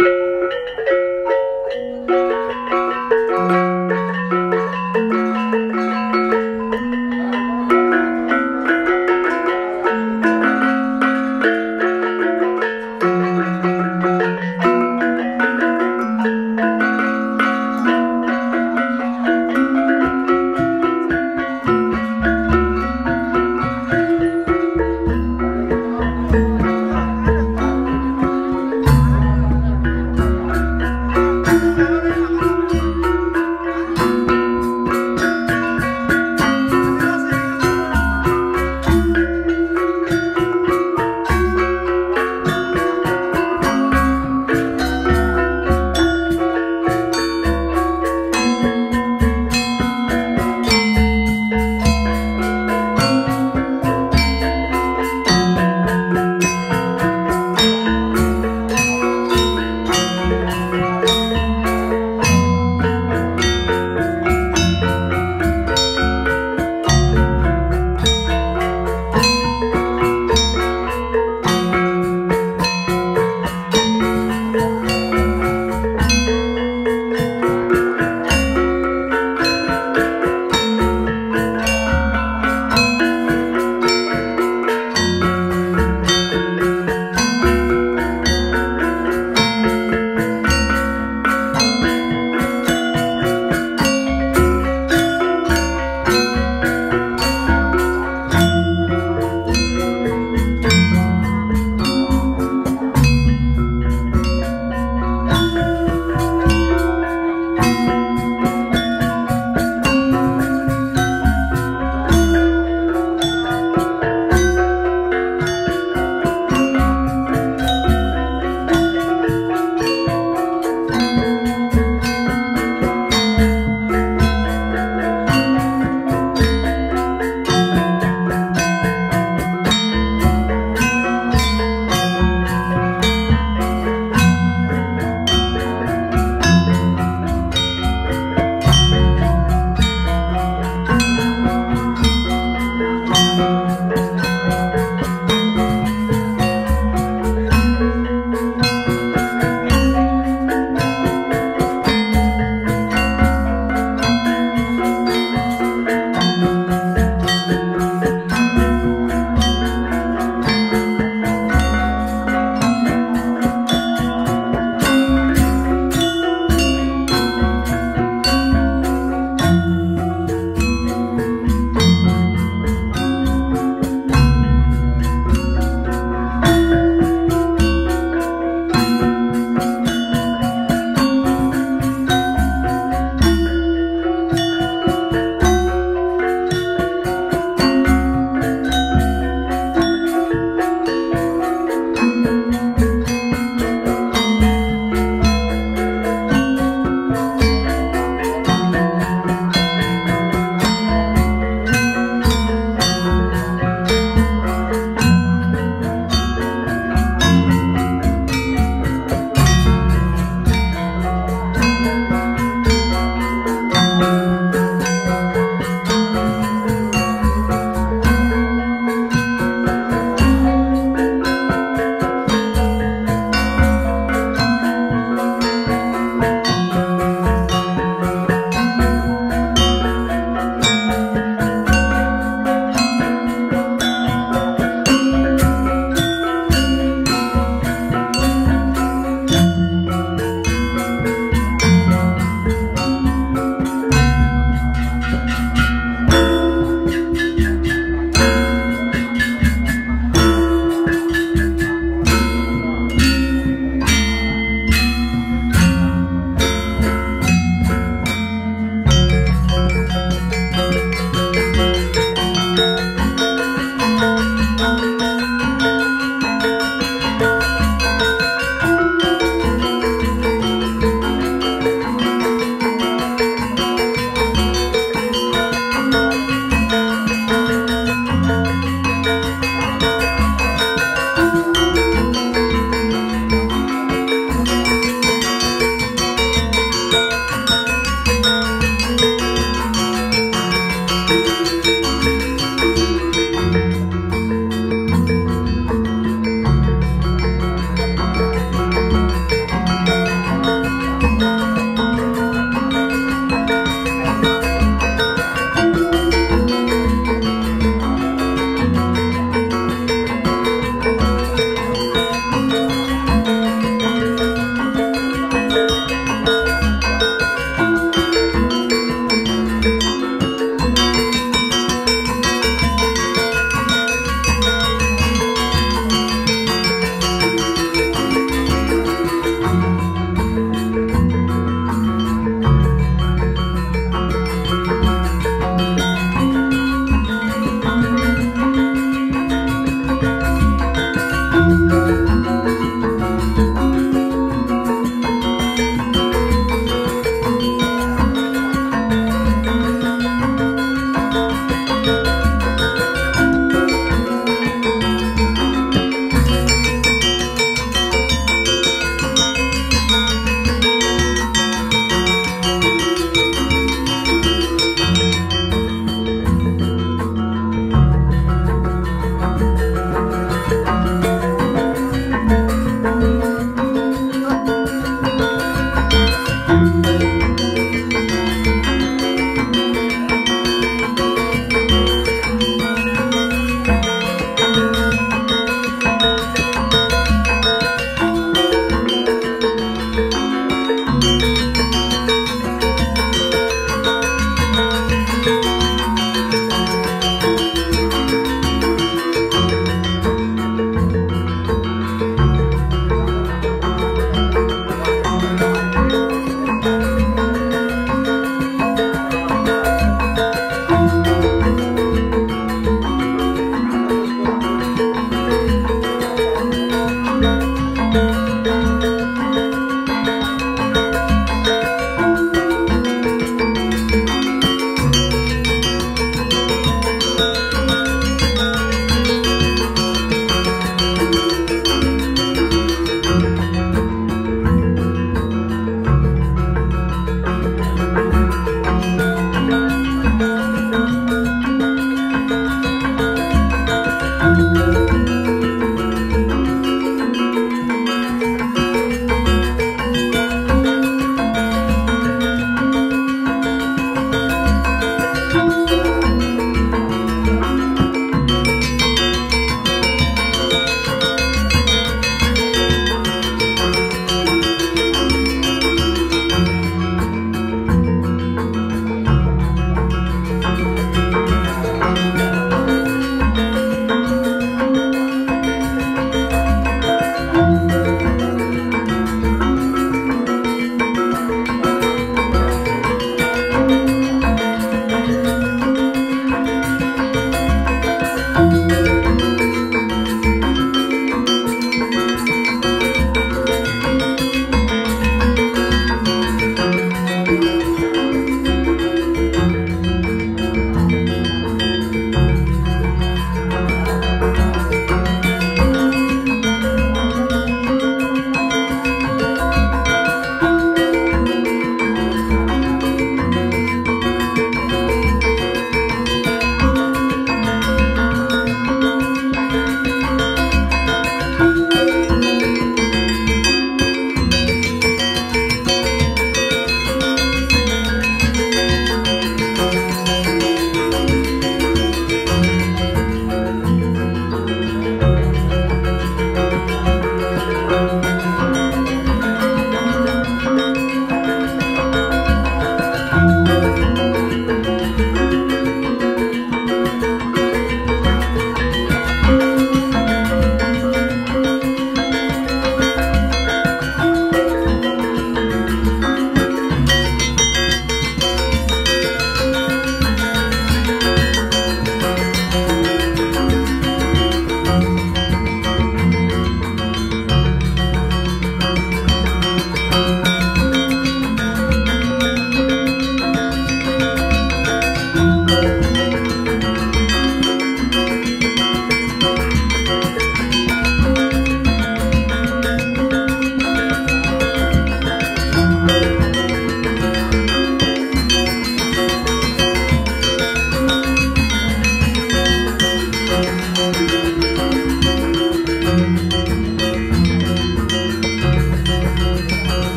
you.